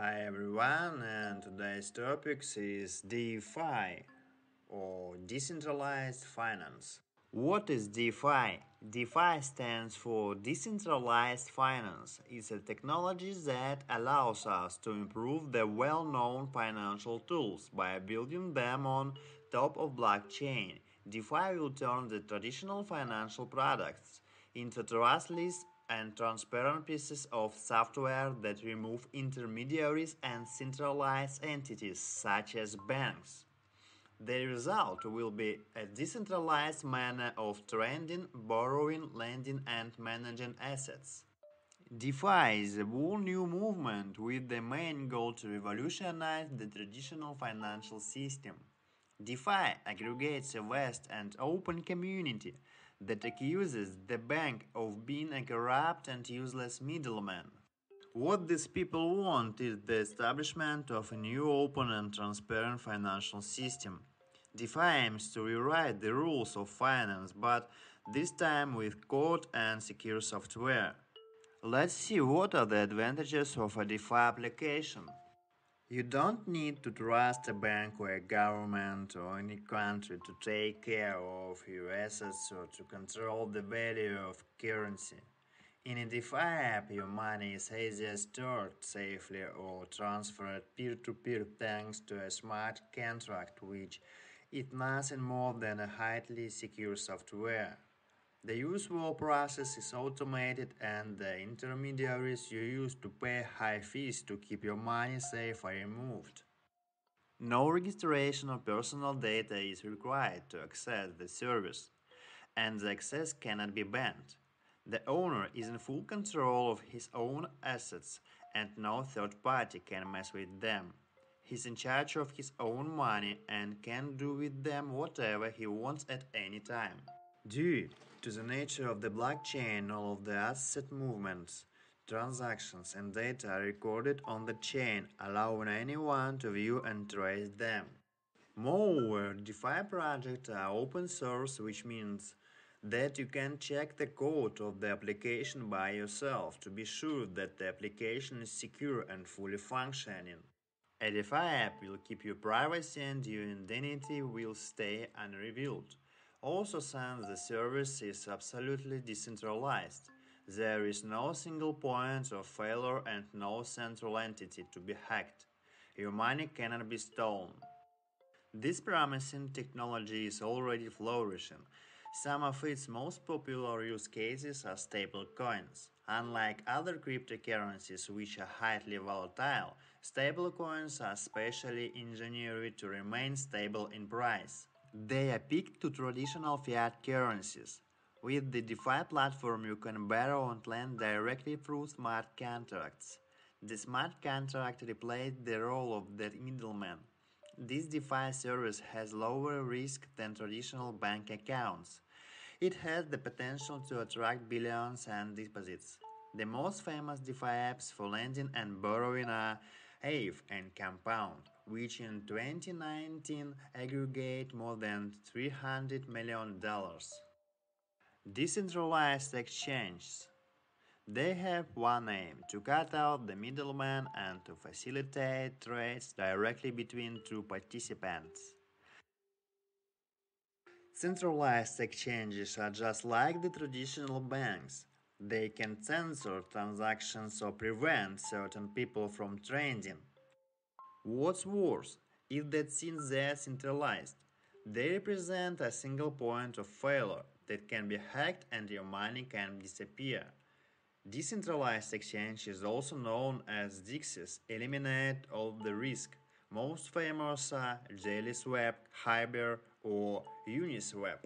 Hi everyone, and today's topic is DeFi or decentralized finance. What is DeFi? DeFi stands for decentralized finance. It's a technology that allows us to improve the well-known financial tools by building them on top of blockchain. DeFi will turn the traditional financial products into trustless and transparent pieces of software that remove intermediaries and centralized entities such as banks. The result will be a decentralized manner of trading, borrowing, lending, and managing assets. DeFi is a whole new movement with the main goal to revolutionize the traditional financial system. DeFi aggregates a vast and open community that accuses the bank of being a corrupt and useless middleman. What these people want is the establishment of a new open and transparent financial system. DeFi aims to rewrite the rules of finance, but this time with code and secure software. Let's see what are the advantages of a DeFi application. You don't need to trust a bank or a government or any country to take care of your assets or to control the value of currency. In a DeFi app, your money is either stored safely or transferred peer-to-peer -peer thanks to a smart contract which is nothing more than a highly secure software. The usual process is automated and the intermediaries you use to pay high fees to keep your money safe are removed. No registration of personal data is required to access the service, and the access cannot be banned. The owner is in full control of his own assets and no third party can mess with them. He's in charge of his own money and can do with them whatever he wants at any time. Due to the nature of the blockchain, all of the asset movements, transactions and data are recorded on the chain, allowing anyone to view and trace them. Moreover, DeFi projects are open source, which means that you can check the code of the application by yourself to be sure that the application is secure and fully functioning. A DeFi app will keep your privacy and your identity will stay unrevealed. Also since the service is absolutely decentralized, there is no single point of failure and no central entity to be hacked. Your money cannot be stolen. This promising technology is already flourishing. Some of its most popular use cases are stablecoins. Unlike other cryptocurrencies which are highly volatile, stablecoins are specially engineered to remain stable in price. They are pegged to traditional fiat currencies. With the DeFi platform, you can borrow and lend directly through smart contracts. The smart contract replaced the role of the middleman. This DeFi service has lower risk than traditional bank accounts. It has the potential to attract billions and deposits. The most famous DeFi apps for lending and borrowing are Aave and Compound which in 2019 aggregate more than $300 million. Decentralized exchanges. They have one aim to cut out the middleman and to facilitate trades directly between two participants. Centralized exchanges are just like the traditional banks. They can censor transactions or prevent certain people from trading. What's worse is that since they are centralized, they represent a single point of failure that can be hacked and your money can disappear. Decentralized exchange is also known as DEXs, eliminate all the risk. Most famous are JaliSwap, Kyber or Uniswap.